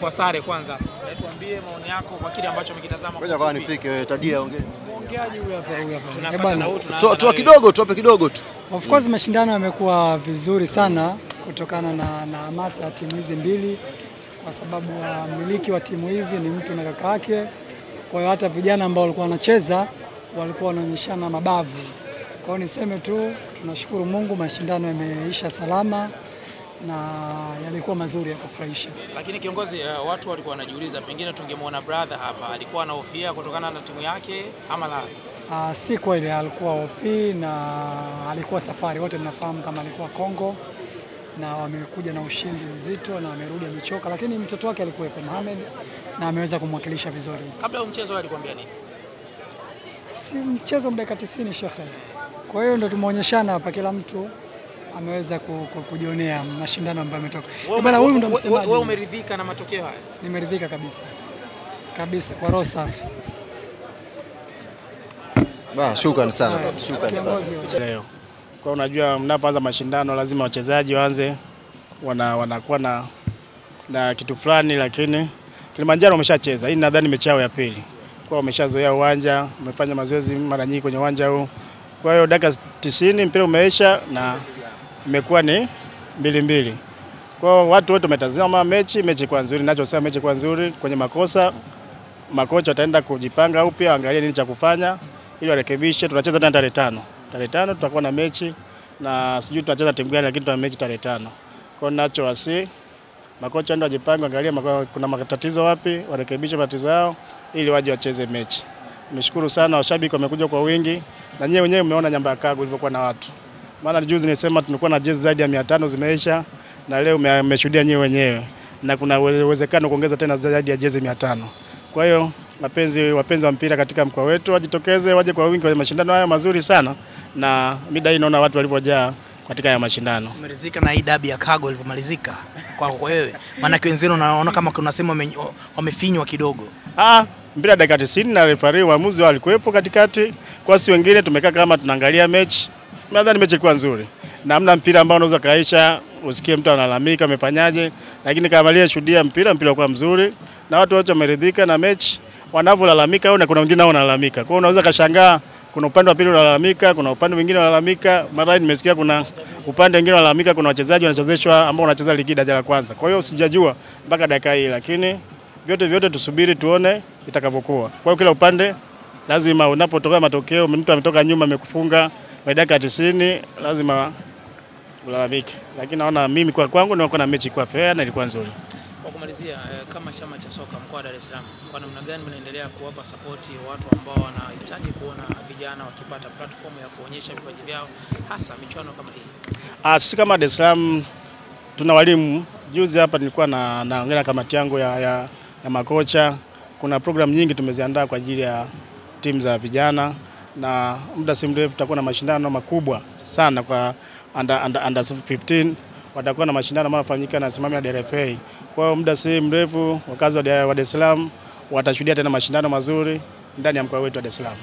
kwa sare kwanza. Eh, Tuambie maoni yako kwa kile ambacho umekitazama. Ngoja kwa nifike tajia ongea. Mwongeaji huyu hapa huyu hapa. Tunapata Tunafuata bwana, na huyu tunaanza Toa kidogo, tuape kidogo tu. Of course mashindano yamekuwa vizuri sana kutokana na na hamasa ya timu hizi mbili, kwa sababu uh, mmiliki wa timu hizi ni mtu na kaka yake. Kwa hiyo hata vijana ambao walikuwa wanacheza walikuwa wanaonyeshana mabavu. Kwa hiyo niseme tu tunashukuru Mungu, mashindano yameisha salama na yalikuwa mazuri ya kufurahisha. Lakini kiongozi, uh, watu walikuwa wanajiuliza pengine tungemwona brother hapa, alikuwa anahofia kutokana na timu yake ama la? Uh, si kweli, alikuwa ofi na alikuwa safari. Wote mnafahamu kama alikuwa Kongo na wamekuja na ushindi mzito na wamerudi amechoka, lakini mtoto wake alikuwepo Mohamed na ameweza kumwakilisha vizuri. Kabla ya mchezo alikwambia nini? Si mchezo dakika 90 shekhe. Kwa hiyo ndo tumeonyeshana hapa, kila mtu ameweza ku- ku- kujionea mashindano ambayo ametoka. Bwana, huyu ndo msemaji. wewe umeridhika na matokeo haya? Nimeridhika kabisa kabisa, kwa roho safi. Ba, shukrani sana. Shukrani sana. Leo. Kwa unajua mnapoanza mashindano lazima wachezaji waanze wana, wanakuwa na, na kitu fulani, lakini Kilimanjaro wameshacheza. Hii nadhani mechi yao ya pili, kwa wameshazoea uwanja, wamefanya mazoezi mara nyingi kwenye uwanja huu. Kwa hiyo dakika 90 mpira umeisha na imekuwa ni mbili mbili. Kwa watu wote wametazama mechi, mechi kwa nzuri. Ninachosema mechi kwa nzuri, kwenye makosa makocha wataenda kujipanga upya, angalia nini cha kufanya ili warekebishe. Tunacheza tena tarehe tano, tarehe tano tutakuwa na mechi na sijui tunacheza timu gani, lakini tuna mechi tarehe tano. Kwa hiyo nacho wasi makocha ndio wajipange, angalia kuna matatizo wapi, warekebishe matatizo yao ili waje wacheze mechi. Nimeshukuru sana washabiki wamekuja kwa wingi, na nyewe wenyewe umeona Nyamba ya Kago ilivyokuwa na watu. Maana juzi nilisema tumekuwa na jezi zaidi ya 500 zimeisha, na leo umeshuhudia mmeshuhudia nyewe wenyewe, na kuna uwe- uwezekano kuongeza tena zaidi ya jezi 500. Kwa hiyo mapenzi, wapenzi wa mpira katika mkoa wetu wajitokeze, waje kwa wingi kwenye mashindano haya mazuri sana, na mida hii naona watu walivyojaa katika haya mashindano. Umeridhika na hii dabi ya Kago ilivyomalizika kwako kwa wewe? Maanake wenzenu naona kama kuna sehemu wame- wamefinywa kidogo. Ah, mpira dakika 90 na refari waamuzi walikuwepo alikuwepo katikati. Kwa si wengine tumekaa kama tunaangalia mechi. Nadhani mechi ilikuwa nzuri. namna mpira ambao unaweza kaisha usikie mtu analalamika amefanyaje, lakini kama aliyeshuhudia mpira mpira ulikuwa mzuri na watu wote wameridhika na mechi. Wanavyolalamika au na kuna wengine nao wanalalamika. Kwa hiyo unaweza kashangaa kuna upande wa pili unalalamika, kuna upande mwingine unalalamika. Mara nimesikia kuna upande mwingine unalalamika, kuna wachezaji wanachezeshwa ambao wanacheza ligi daraja la kwanza. Kwa hiyo sijajua mpaka dakika hii, lakini vyote vyote tusubiri tuone itakavyokuwa. Kwa hiyo kila upande lazima unapotokea matokeo, mtu ametoka nyuma amekufunga kwa dakika 90 lazima ulalamike, lakini naona mimi kwa kwangu nilikuwa na mechi kwa fair na ilikuwa nzuri. Kwa kumalizia, eh, kama chama cha soka mkoa wa Dar es Salaam, kwa namna gani mnaendelea kuwapa sapoti watu ambao wanahitaji kuona vijana wakipata platform ya kuonyesha vipaji vyao hasa michuano kama hii? Ah, sisi kama Dar es Salaam tuna walimu. Juzi hapa nilikuwa na naongea na kamati yangu ya, ya, ya makocha. Kuna program nyingi tumeziandaa kwa ajili ya timu za vijana, na muda si mrefu tutakuwa na mashindano makubwa sana kwa under, under, under 15 watakuwa na mashindano ambayo yanafanyika na simamia DRFA. Kwa hiyo muda si mrefu wakazi wa Dar es Salaam watashuhudia tena mashindano mazuri ndani ya mkoa wetu wa Dar es Salaam.